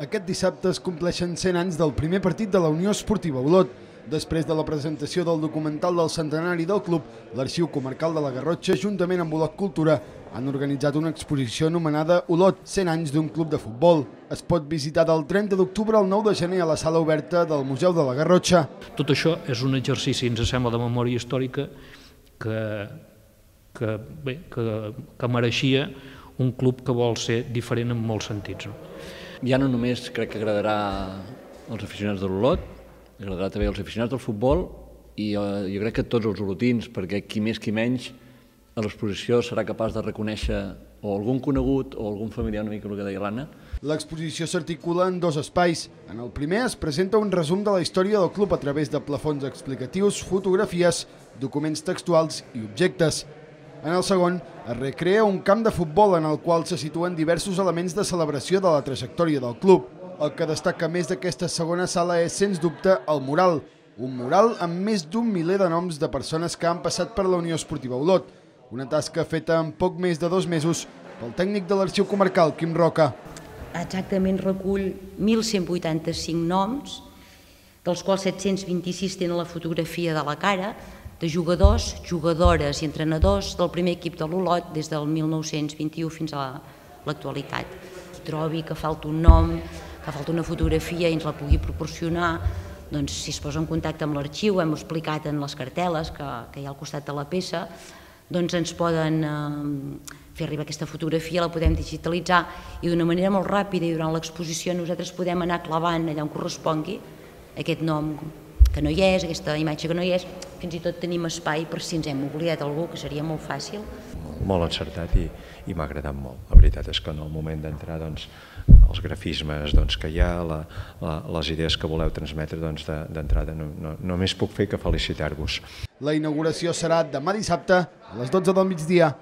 Aquest dissabte es compleixen 100 anys del primer partit de la Unió Esportiva Olot. Després de la presentació del documental del centenari del club, l'Arxiu Comarcal de la Garrotxa, juntament amb Olot Cultura, han organitzat una exposició anomenada Olot, 100 anys d'un club de futbol. Es pot visitar del 30 d'octubre al 9 de gener a la sala oberta del Museu de la Garrotxa. Tot això és un exercici, ens sembla, de memòria històrica que, que, bé, que, que mereixia un club que vol ser diferent en molts sentits. No? Ja no només crec que agradarà als aficionats de l'Olot, agradarà també als aficionats del futbol i eh, jo crec que tots els olotins, perquè qui més qui menys a l'exposició serà capaç de reconèixer o algun conegut o algun familiar, una mica el que deia l'Anna. L'exposició s'articula en dos espais. En el primer es presenta un resum de la història del club a través de plafons explicatius, fotografies, documents textuals i objectes. En el segon, es recrea un camp de futbol en el qual se situen diversos elements de celebració de la trajectòria del club. El que destaca més d'aquesta segona sala és, sens dubte, el mural. Un mural amb més d'un miler de noms de persones que han passat per la Unió Esportiva Olot. Una tasca feta en poc més de dos mesos pel tècnic de l'Arxiu Comarcal, Quim Roca. Exactament recull 1.185 noms, dels quals 726 tenen la fotografia de la cara, de jugadors, jugadores i entrenadors del primer equip de l'Olot des del 1921 fins a l'actualitat. Qui trobi que falta un nom, que falta una fotografia i ens la pugui proporcionar, doncs si es posa en contacte amb l'arxiu, hem explicat en les cartel·les que, que hi ha al costat de la peça, doncs ens poden eh, fer arribar aquesta fotografia, la podem digitalitzar i d'una manera molt ràpida i durant l'exposició nosaltres podem anar clavant allà on correspongui aquest nom que no hi és, aquesta imatge que no hi és, fins i tot tenim espai per si ens hem oblidat algú, que seria molt fàcil. Molt encertat i, i m'ha agradat molt. La veritat és que en el moment d'entrar doncs, els grafismes doncs, que hi ha, la, la, les idees que voleu transmetre doncs, d'entrada, doncs, no, no, només puc fer que felicitar-vos. La inauguració serà demà dissabte a les 12 del migdia.